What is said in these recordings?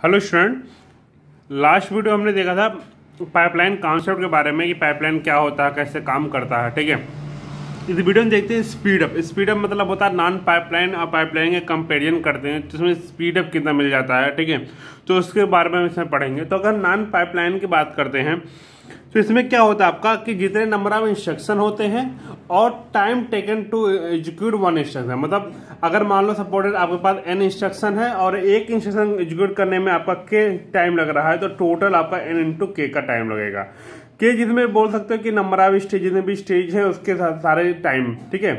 Hello student last video हमने देखा था पाइपलाइन कॉन्सेप्ट के बारे में कि पाइपलाइन क्या होता है, कैसे काम करता है, ठीक है? इस वीडियो में देखते हैं स्पीड अप स्पीड अप मतलब होता है नॉन पाइपलाइन और पाइपलाइन के कंपेरिजन करते हैं, जिसमें स्पीड अप कितना मिल जाता है, ठीक है? तो उसके बारे में इसमें पढ़ेंगे. तो अगर नॉन पाइपलाइन की बात करते हैं तो इसमें क्या होता है आपका कि जितने नंबर ऑफ़ इंस्ट्रक्शन होते हैं और time taken to execute one instruction मतलब अगर मान लो सपोर्टेड आपके पास एन इंस्ट्रक्शन है और एक इंस्ट्रक्शन एग्जीक्यूट करने में आपका के टाइम लग रहा है तो टोटल आपका एन इंटू के का टाइम लगेगा। के जिसमें बोल सकते हो कि नंबर ऑफ़ स्टेज जितने भी स्टेज है, उसके साथ सारे टाइम ठीक है?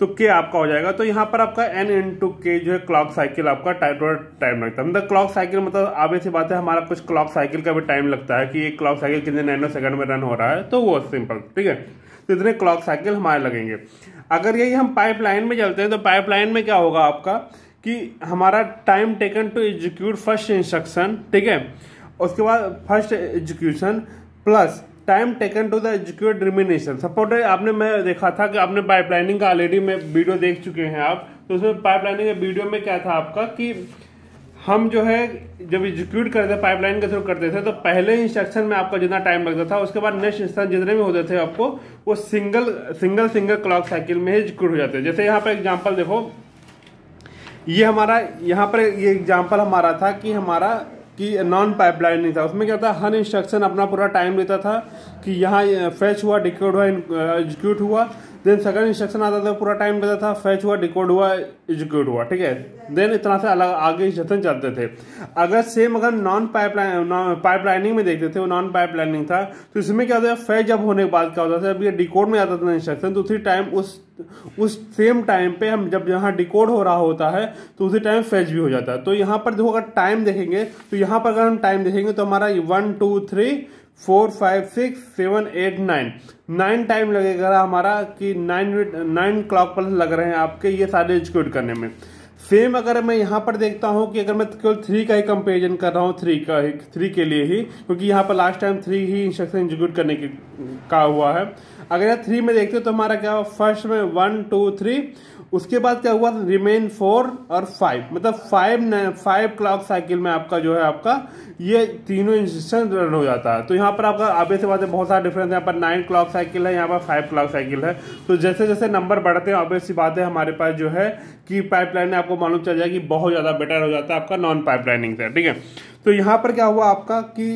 तो के आपका हो जाएगा। तो यहाँ पर आपका एन इन टू के जो है क्लॉक साइकिल आपका टाइम टाइम लगता है। मतलब क्लॉक साइकिल मतलब आगे सी बात है, हमारा कुछ क्लॉक साइकिल का भी टाइम लगता है कि एक क्लॉक साइकिल कितने नैनो सेकंड में रन हो रहा है। तो वो सिंपल ठीक है? तो इतने क्लॉक साइकिल हमारे लगेंगे। अगर यही हम पाइपलाइन में चलते हैं तो पाइपलाइन में क्या होगा आपका? कि हमारा time taken to execute first instruction ठीक है? उसके बाद first execution plus time taken to the execute remaining support आपने मैं देखा था कि आपने पाइपलाइनिंग का ऑलरेडी में वीडियो देख चुके हैं आप। तो उसमें पाइपलाइनिंग के वीडियो में क्या था आपका कि हम जो है, जब एग्जीक्यूट करते थे पाइपलाइन के थ्रू करते थे तो पहले इंस्ट्रक्शन में आपका जितना टाइम लगता था, उसके बाद नेक्स्ट इंस्ट्रक्शन जितने भी होते थे आपको, वो single single single clock cycle में ही एग्जीक्यूट हो जाते जैसे यहाँ पर एग्ज़ाम्पल देखो, ये हमारा, यहाँ पर ये एग्ज़ाम्पल हमारा था कि हमारा कि नॉन पाइपलाइन नहीं था। उसमें क्या था? हर इंस्ट्रक्शन अपना पूरा टाइम लेता था कि यहाँ फेच हुआ डिकोड हुआ एग्जीक्यूट हुआ। देन सेकंड इंस्ट्रक्शन आता था, पूरा टाइम लेता था फैच हुआ डिकोड हुआ एग्जीक्यूट हुआ, ठीक है? देन इतना से अलग, आगे इंस्ट्रक्शन चलते थे। अगर सेम अगर नॉन पाइपलाइन पाइपलाइनिंग में देखते थे, वो नॉन पाइपलाइनिंग था तो इसमें क्या होता है फैच जब होने के बाद क्या होता था, जब ये डिकोड में आता था इंस्ट्रक्शन तो उसी टाइम उस उस सेम टाइम पे हम, जब यहाँ डिकोड हो रहा होता है तो उसी टाइम फेच भी हो जाता है। तो यहाँ पर देखो, अगर टाइम देखेंगे तो यहाँ पर अगर हम टाइम देखेंगे तो हमारा one two three four five six seven eight nine. Nine time लगेगा हमारा कि नाइन नाइन क्लॉक पर लग रहे हैं आपके ये सारे एग्जीक्यूट करने में। सेम अगर मैं यहाँ पर देखता हूँ कि अगर मैं केवल थ्री का ही कंपेरिजन कर रहा हूँ थ्री का ही थ्री के लिए ही, क्योंकि यहाँ पर लास्ट टाइम थ्री ही इंस्ट्रक्शन एग्जीक्यूट करने की, का हुआ है। अगर यहाँ थ्री में देखते हो तो हमारा क्या हुआ? फ़र्स्ट में वन टू थ्री उसके बाद क्या हुआ? रिमेन फोर और फाइव मतलब फाइव फाइव क्लॉक साइकिल में आपका जो है आपका, ये तीनों इंस्ट्रक्शन रन हो जाता है। तो यहाँ पर आपका आगे से बात है बहुत सारा डिफरेंस है। यहाँ पर नाइन क्लॉक साइकिल है, यहाँ पर फाइव क्लॉक साइकिल है। तो जैसे जैसे नंबर बढ़ते हैं ऑब्वियस सी बात है, हमारे पास जो है कि पाइपलाइन आपको मालूम चल जाएगी बहुत ज़्यादा बेटर हो जाता है आपका नॉन पाइपलाइनिंग से, ठीक है? तो यहाँ पर क्या हुआ आपका कि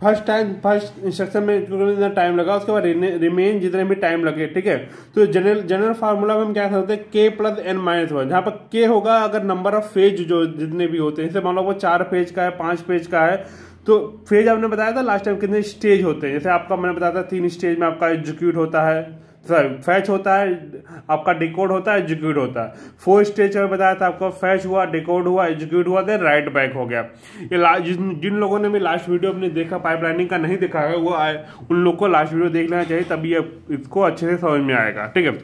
फ़र्स्ट टाइम फ़र्स्ट इंस्ट्रक्शन में जितना टाइम लगा, उसके बाद रिमेन जितने भी टाइम लगे, ठीक है? तो जनरल जनरल फार्मूला में हम क्या करते हैं के प्लस एन माइनस वन जहाँ पर के होगा, अगर नंबर ऑफ़ फ़ेज़ जो जितने भी होते हैं, जैसे मान लो वो चार पेज का है, पाँच पेज का है तो फ़ेज़ आपने बताया था लास्ट टाइम कितने स्टेज होते हैं, जैसे आपका मैंने बताया था तीन स्टेज में आपका एग्जीक्यूट होता है फैच होता है, आपका डिकोड होता है एग्जीक्यूट होता है। फोर स्टेज में बताया था आपका फैच हुआ डिकोड हुआ एग्जीक्यूट हुआ देन राइट बैक हो गया। ये जिन जिन लोगों ने भी लास्ट वीडियो अपने देखा पाइपलाइनिंग का नहीं देखा है, वो आए, उन लोग को लास्ट वीडियो देख लेना चाहिए, तभी इसको अच्छे से समझ में आएगा, ठीक है?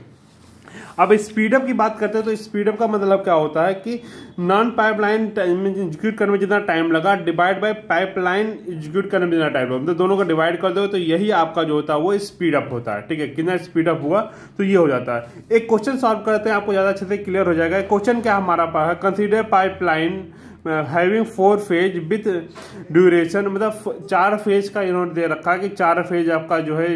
अब स्पीडअप की बात करते हैं तो स्पीडअप का मतलब क्या होता है कि नॉन पाइपलाइन एग्जीक्यूट करने में जितना टाइम लगा डिवाइड बाय पाइपलाइन एग्जीक्यूट करने में जितना टाइम लगा। मतलब दोनों को डिवाइड कर दो तो यही आपका जो होता है, वो स्पीडअप होता है। ठीक है? कितना स्पीडअप हुआ तो ये हो जाता है। एक क्वेश्चन सॉल्व करते हैं, आपको ज़्यादा अच्छे से क्लियर हो जाएगा। क्वेश्चन क्या हमारा पास है? Consider pipeline having four phase with duration मतलब चार फ़ेज़ का इन्होंने दे रखा है कि चार फ़ेज़ आपका जो है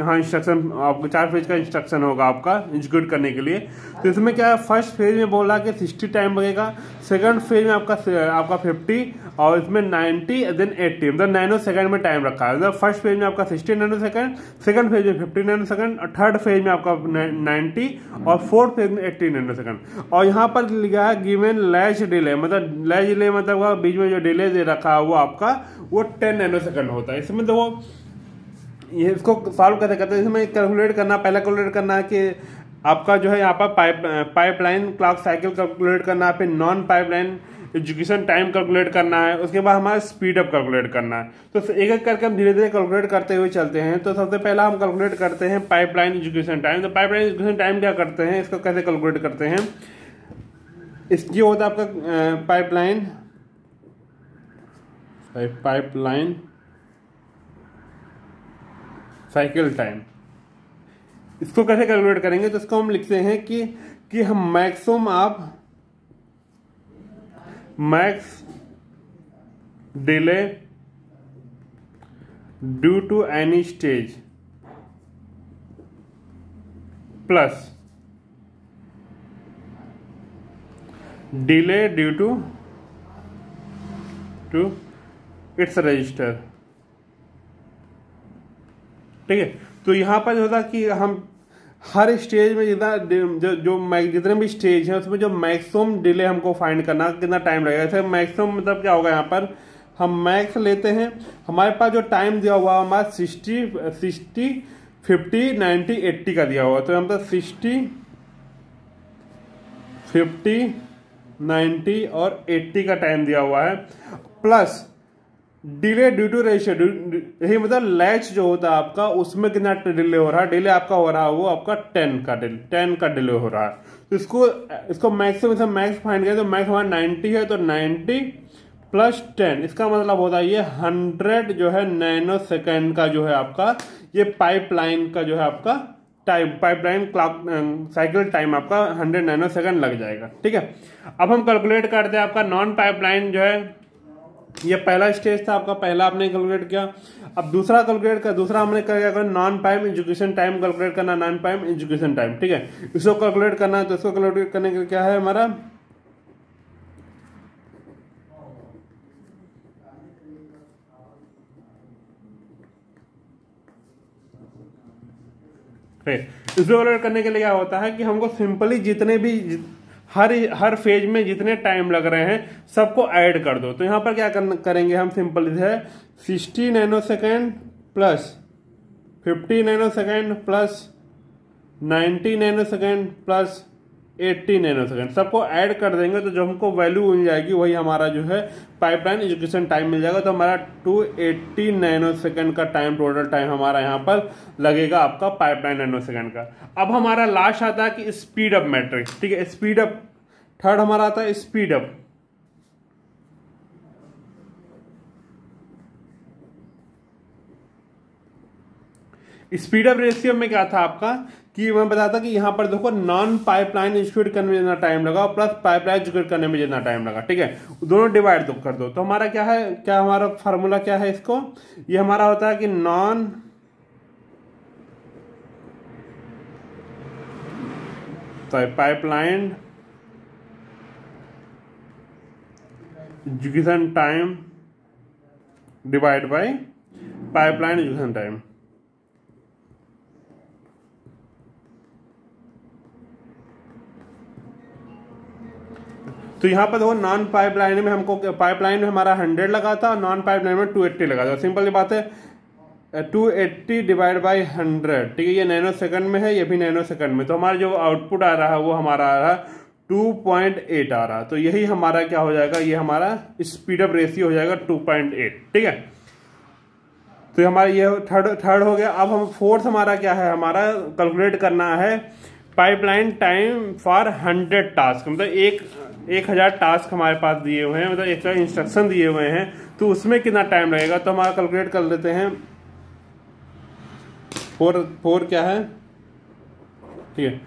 यहाँ इंस्ट्रक्शन आपको चार फ़ेज़ का इंस्ट्रक्शन होगा आपका एग्जीक्यूट करने के लिए। तो इसमें क्या है फ़र्स्ट फ़ेज़ में बोला कि सिक्सटी टाइम लगेगा सेकंड फ़ेज़ में आपका आपका फिफ्टी और इसमें नाइन्टी देन एट्टी मतलब नैनो सेकंड में टाइम रखा है। मतलब फ़र्स्ट फ़ेज़ में आपका sixty nano second second phase में फिफ्टी नैनो सेकंड और थर्ड फ़ेज़ में आपका नाइन्टी और फोर्थ फ़ेज़ में एट्टी नाइनो सेकंड और यहाँ पर लिखा है गिवेन लैच डिले मतलब लैच डिले मतलब बीच में जो डिले दे रखा है वो आपका, वो टेन नाइनो सेकंड होता है। इसमें देखो ये इसको सॉल्व करते हैं इसमें कैलकुलेट करना, पहला कैलकुलेट करना है कि आपका जो है यहाँ पर pipe pipeline clock cycle calculate करना है, फिर non pipeline execution time calculate करना है, उसके बाद हमारा स्पीड अप कैलकुलेट करना है। तो एक एक करके हम धीरे धीरे कैलकुलेट करते हुए चलते हैं। तो सबसे पहला हम कैलकुलेट करते हैं पाइपलाइन एजुकेशन टाइम तो पाइपलाइन एजुकेशन टाइम क्या करते हैं? इसको कैसे कैलकुलेट करते हैं? इसकी होता है आपका पाइपलाइन पाइपलाइन साइकिल टाइम इसको कैसे कैलकुलेट करेंगे? तो इसको हम लिखते हैं कि कि हम मैक्सिमम आप max delay due to any stage plus delay due to to its register ठीक है? तो यहाँ पर जो होता कि हम हर स्टेज में जितना जो, जितने भी स्टेज है उसमें जो मैक्सिमम डिले हमको फाइंड करना कितना टाइम लगेगा। जैसे मैक्सिमम मतलब क्या होगा यहाँ पर? हम मैक्स लेते हैं। हमारे पास जो टाइम दिया हुआ हमारा sixty sixty fifty ninety eighty का दिया हुआ तो हम तो सिक्सटी फिफ्टी नाइन्टी और एट्टी का टाइम दिया हुआ है। Plus delay due to ratio यही मतलब लैच जो होता है आपका, उसमें कितना डिले हो रहा है? डिले आपका हो रहा है, वो आपका टेन का डिले टेन का डिले हो रहा है। तो इसको इसको मैक्सिमम से मैक्स फाइंड करें तो मैक्स हमारा नाइन्टी है तो नाइन्टी प्लस टेन। इसका मतलब होता है ये हंड्रेड जो है नैनो सेकेंड का जो है आपका, ये पाइपलाइन का जो है आपका time pipeline clock cycle time आपका हंड्रेड नैनो सेकेंड लग जाएगा। ठीक है? अब हम कैलकुलेट करते हैं आपका नॉन पाइपलाइन जो है ये पहला स्टेज था, आपका पहला आपने कैलकुलेट किया। अब दूसरा कैलकुलेट कर, दूसरा हमने क्या non pipe execution time calculate करना नॉन पाइम एजुकेशन टाइम ठीक है? इसको कैलकुलेट करना है तो इसको कैलकुलेट करने के क्या है हमारा? इसको कैलकुलेट करने के लिए क्या होता है कि हमको सिंपली जितने भी हर हर फ़ेज़ में जितने टाइम लग रहे हैं, सबको ऐड कर दो। तो यहाँ पर क्या करेंगे हम? सिंपल है। Sixty nano second plus fifty nano second plus ninety nano second plus eighty nano second सबको ऐड कर देंगे तो जो हमको वैल्यू मिल जाएगी, वही हमारा जो है पाइपलाइन एजुकेशन टाइम मिल जाएगा। तो हमारा टू एट्टी नैनो सेकेंड का टाइम, टोटल टाइम हमारा यहाँ पर लगेगा आपका पाइपलाइन नैनो सेकेंड का। अब हमारा लास्ट आता है कि स्पीड अप मैट्रिक्स। ठीक है, स्पीड अप। थर्ड हमारा आता है speed up. Speed up ratio में क्या था आपका? कि मैं बताता कि यहाँ पर देखो नॉन पाइपलाइन इंस्टिट्यूट करने में जितना टाइम लगा और प्लस पाइपलाइन इंस्टिट्यूट करने में जितना टाइम लगा, ठीक है? दोनों डिवाइड दो कर दो। तो हमारा क्या है? क्या हमारा फार्मूला क्या है इसको? ये हमारा होता है कि non pipeline execution time divide by pipeline execution time तो यहाँ पर देखो नॉन पाइप लाइन में हमको पाइप लाइन में हमारा हंड्रेड लगा था नॉन पाइप लाइन में टू एट्टी लगा था। सिंपल सी बात है two eighty divide by hundred ठीक है, ये नैनो सेकंड में है, ये भी नैनो सेकंड में। तो हमारा जो आउटपुट आ रहा है, वो हमारा आ रहा है टू पॉइंट एट आ रहा। तो यही हमारा क्या हो जाएगा, ये हमारा स्पीड अप रेशियो हो जाएगा टू पॉइंट एट ठीक है? तो हमारा ये थर्ड थर्ड हो गया। अब हम फोर्थ हमारा क्या है, हमारा कैलकुलेट करना है pipeline time for hundred task मतलब एक एक हज़ार टास्क हमारे पास दिए हुए हैं मतलब एक हज़ार इंस्ट्रक्शन दिए हुए हैं तो उसमें कितना टाइम लगेगा? तो हमारा कैलकुलेट कर लेते हैं। फोर फोर क्या है? ठीक है।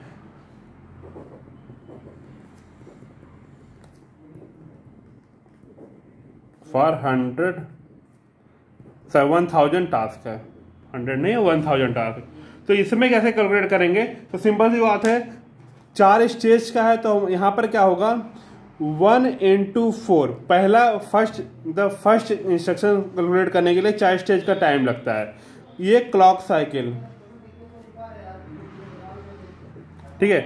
For hundred sir one thousand task है। हंड्रेड नहीं वन थाउज़ेंड टास्क तो इसमें कैसे कैलकुलेट करेंगे? तो सिंपल सी बात है, चार स्टेज का है तो यहाँ पर क्या होगा? वन इंटू फोर पहला first the first instruction calculate करने के लिए चार स्टेज का टाइम लगता है। ये क्लॉक साइकिल ठीक है?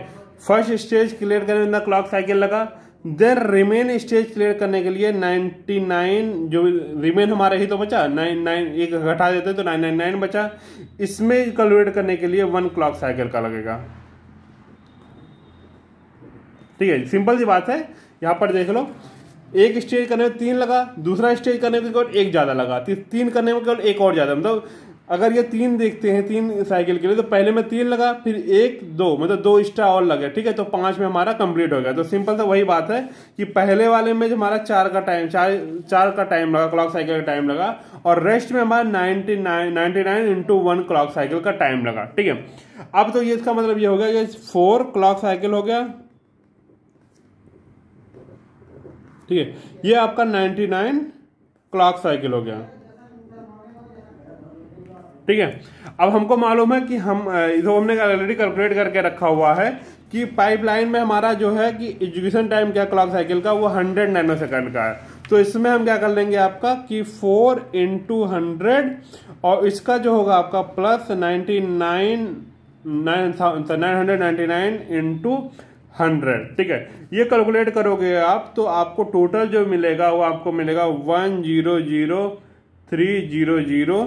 फ़र्स्ट स्टेज क्लियर करने में क्लॉक साइकिल लगा। देन रिमेन स्टेज क्लियर करने के लिए 99 जो रिमेन हमारा ही तो बचा। नाइन नाइन एक घटा देते तो 999 बचा। इसमें कैलकुलेट करने के लिए वन क्लॉक साइकिल का लगेगा। ठीक है? सिंपल सी बात है। यहाँ पर देख लो, एक स्टेज करने में तीन लगा, दूसरा स्टेज करने में केवल एक ज़्यादा लगा तीन करने में केवल एक और ज़्यादा मतलब अगर ये तीन देखते हैं, तीन साइकिल के लिए तो पहले में तीन लगा, फिर एक, दो मतलब दो एक्स्ट्रा और लगे ठीक है? तो पाँच में हमारा कंप्लीट हो गया। तो सिंपल तो वही बात है कि पहले वाले में जो हमारा चार का टाइम चार चार का टाइम लगा क्लॉक साइकिल का टाइम लगा, और रेस्ट में हमारा ninety nine ninety nine into one clock cycle का टाइम लगा, ठीक है? अब तो ये इसका मतलब ये हो गया कि फोर क्लॉक साइकिल हो गया ठीक है, ये आपका 99 क्लॉक साइकिल हो गया। ठीक है, अब हमको मालूम है कि हम जो हमने ऑलरेडी कैलकुलेट करके रखा हुआ है कि पाइपलाइन में हमारा जो है कि एजुकेशन टाइम क्या क्लॉक साइकिल का, वो हंड्रेड नैनो सेकंड का है। तो इसमें हम क्या कर लेंगे आपका कि फोर इंटू हंड्रेड और इसका जो होगा आपका plus ninety nine nine hundred ninety nine into hundred, ठीक है? ये कैलकुलेट करोगे आप तो आपको टोटल जो मिलेगा, वो आपको मिलेगा one zero zero three zero zero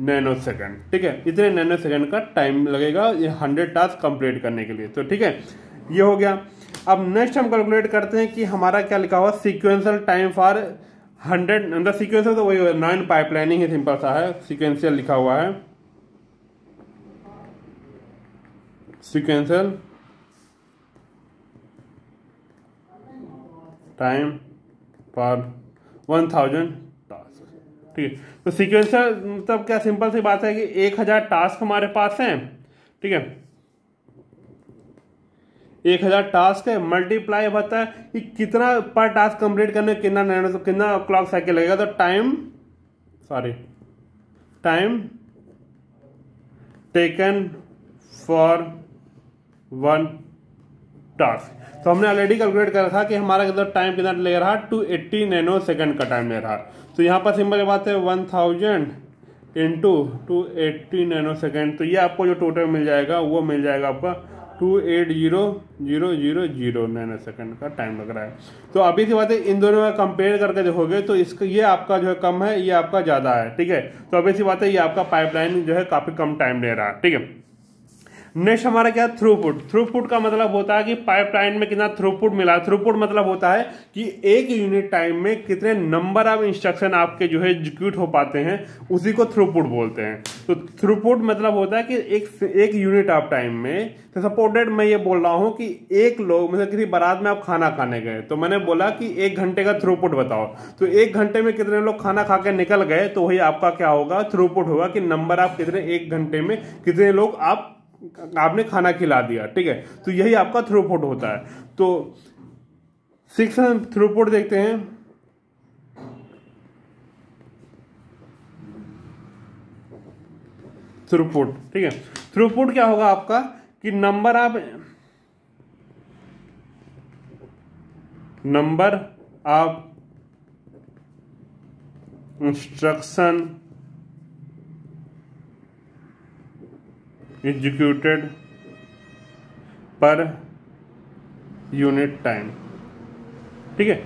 nano second ठीक है? इतने नैनो सेकेंड का टाइम लगेगा ये हंड्रेड टास्क कंप्लीट करने के लिए तो ठीक है? ये हो गया। अब नेक्स्ट हम कैलकुलेट करते हैं कि हमारा क्या लिखा हुआ? सिक्वेंशियल टाइम फॉर हंड्रेड अंदर सिक्वेंशियल तो वही नाइन पाइपलाइनिंग है सिंपल सा है। सिक्वेंशियल लिखा हुआ है। Sequential time for one thousand task ठीक है? तो सीक्वेंसर मतलब क्या सिंपल सी बात है कि एक हज़ार टास्क हमारे पास हैं, ठीक है? एक हज़ार टास्क है मल्टीप्लाई होता है कि कितना पर टास्क कंप्लीट करने, कितना नैनो तो कितना क्लॉक साइकिल लगेगा तो time sorry time taken for one task तो हमने ऑलरेडी कैलकुलेट कर रखा कि हमारा कितना टाइम कितना ले रहा? टू एट्टी नैनो सेकंड का टाइम ले रहा। तो यहाँ पर सिंपल बात है one thousand into two eighty nano second तो ये आपको जो टोटल मिल जाएगा, वो मिल जाएगा आपका two eight zero zero zero zero nano second का टाइम लग रहा है। तो अभी की बात है, इन दोनों में कंपेयर करके देखोगे तो इसका, ये आपका जो है कम है, ये आपका ज़्यादा है, ठीक है? तो अभी सी बात है, ये आपका पाइपलाइन जो है काफ़ी कम टाइम ले रहा है ठीक है? नेक्स्ट हमारा क्या थ्रूपुट थ्रूपुट का मतलब होता है कि पाइपलाइन में कितना थ्रूपुट मिला थ्रूपुट मतलब होता है कि एक यूनिट टाइम में कितने नंबर ऑफ़ इंस्ट्रक्शन आपके जो है एग्जीक्यूट हो पाते हैं, उसी को थ्रूपुट बोलते हैं। तो थ्रूपुट मतलब होता है कि एक एक यूनिट ऑफ़ टाइम में तो सपोर्टेड मैं ये बोल रहा हूँ कि एक लोग मतलब किसी बारात में आप खाना खाने गए तो मैंने बोला कि एक घंटे का थ्रूपुट बताओ। तो एक घंटे में कितने लोग खाना खा के निकल गए तो वही आपका क्या होगा? थ्रूपुट होगा कि नंबर आप कितने, एक घंटे में कितने लोग आप आपने खाना खिला दिया, ठीक है? तो यही आपका थ्रूपुट होता है। तो सिक्स थ्रूपुट देखते हैं। थ्रूपुट ठीक है? थ्रूपुट क्या होगा आपका? कि नंबर आप number of instruction executed per unit time ठीक है?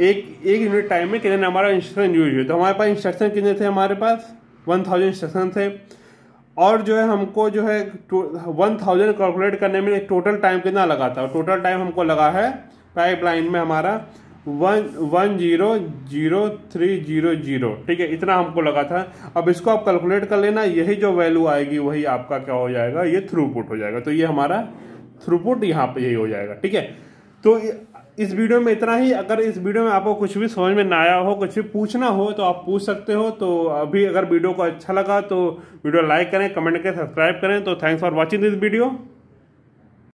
एक एक यूनिट टाइम में कितने हमारा इंस्ट्रक्शन यूज़ हुए? तो हमारे पास इंस्ट्रक्शन कितने थे हमारे पास? वन थाउज़ेंड इंस्ट्रक्शन थे। और जो है हमको जो है वन थाउज़ेंड कैलकुलेट करने में टोटल टाइम कितना लगा था? टोटल टाइम हमको लगा है पाइप लाइन में हमारा one one zero zero, three zero zero. ठीक है, इतना हमको लगा था। अब इसको आप कैलकुलेट कर लेना, यही जो वैल्यू आएगी, वही आपका क्या हो जाएगा? ये थ्रूपुट हो जाएगा। तो ये हमारा थ्रूपुट यहाँ पे यही हो जाएगा। ठीक है? तो इस वीडियो में इतना ही। अगर इस वीडियो में आपको कुछ भी समझ में ना आया हो, कुछ भी पूछना हो तो आप पूछ सकते हो। तो अभी अगर वीडियो को अच्छा लगा तो वीडियो लाइक करें कमेंट करें सब्सक्राइब करें। तो thanks for watching this video